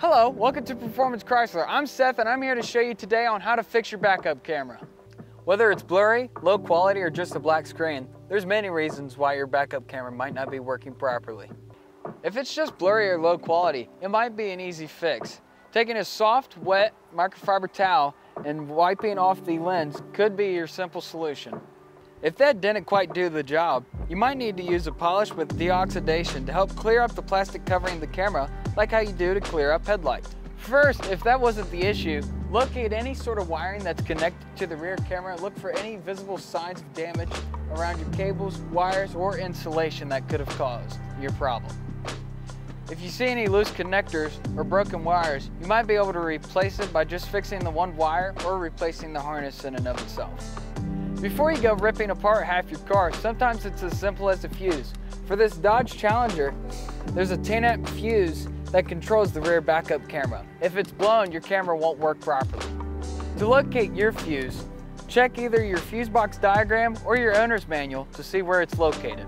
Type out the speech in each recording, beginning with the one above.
Hello, welcome to Performance Chrysler. I'm Seth and I'm here to show you today on how to fix your backup camera. Whether it's blurry, low quality, or just a black screen, there's many reasons why your backup camera might not be working properly. If it's just blurry or low quality, it might be an easy fix. Taking a soft, wet microfiber towel and wiping off the lens could be your simple solution. If that didn't quite do the job, you might need to use a polish with deoxidation to help clear up the plastic covering the camera like how you do to clear up headlights. First, if that wasn't the issue, look at any sort of wiring that's connected to the rear camera. Look for any visible signs of damage around your cables, wires, or insulation that could have caused your problem. If you see any loose connectors or broken wires, you might be able to replace it by just fixing the one wire or replacing the harness in and of itself. Before you go ripping apart half your car, sometimes it's as simple as a fuse. For this Dodge Challenger, there's a 10 amp fuse that controls the rear backup camera. If it's blown, your camera won't work properly. To locate your fuse, check either your fuse box diagram or your owner's manual to see where it's located.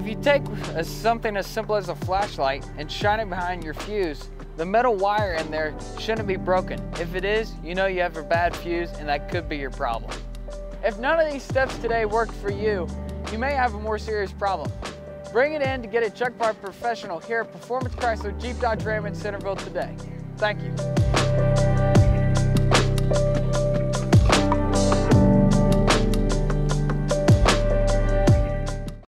If you take a, something as simple as a flashlight and shine it behind your fuse, the metal wire in there shouldn't be broken. If it is, you know you have a bad fuse and that could be your problem. If none of these steps today worked for you, you may have a more serious problem. Bring it in to get it checked by a professional here at Performance Chrysler Jeep Dodge Ram in Centerville today. Thank you.